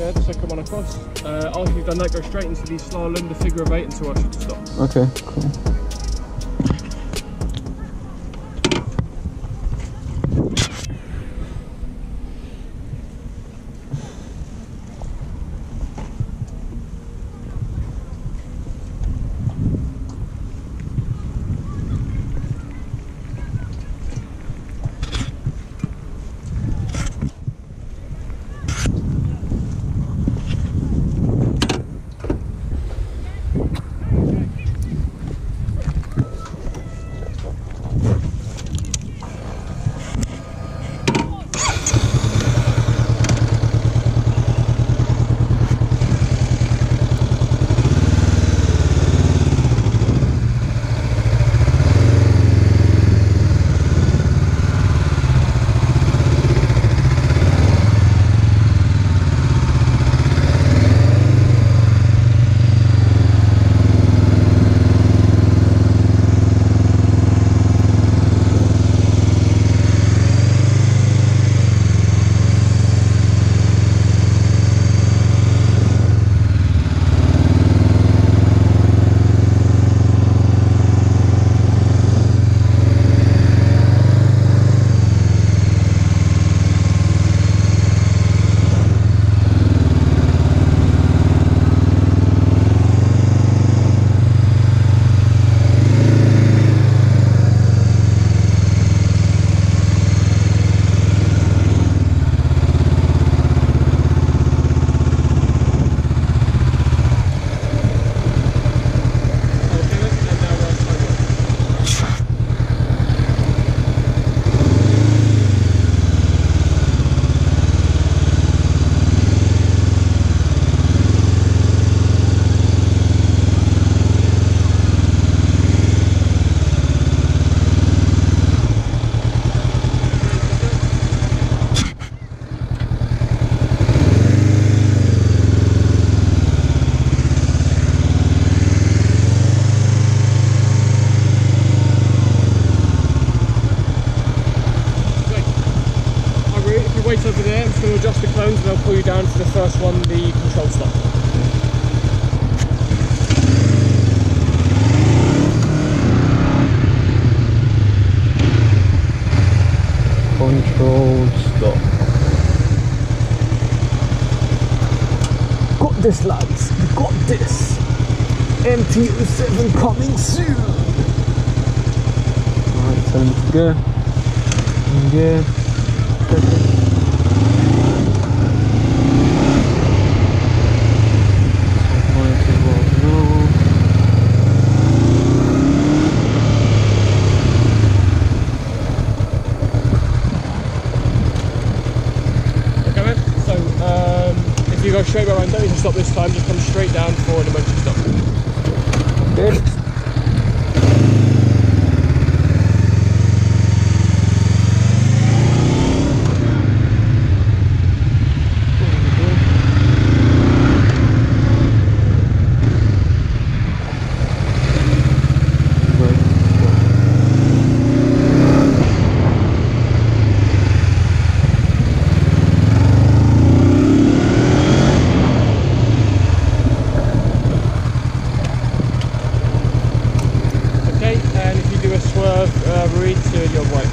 there, the second one across. Uh, after you've done that, go straight into the slalom, the figure of eight until I should stop. Okay, cool. Wait over there, I'm going to adjust the clones and I'll pull you down to the first one, the control stop. Control stop. Got this, lads. We got this. MT07 coming soon. Alright, time to go. And go. If you go straight around, don't need to stop this time, just come straight down for an emergency stop. Good. reach to your wife.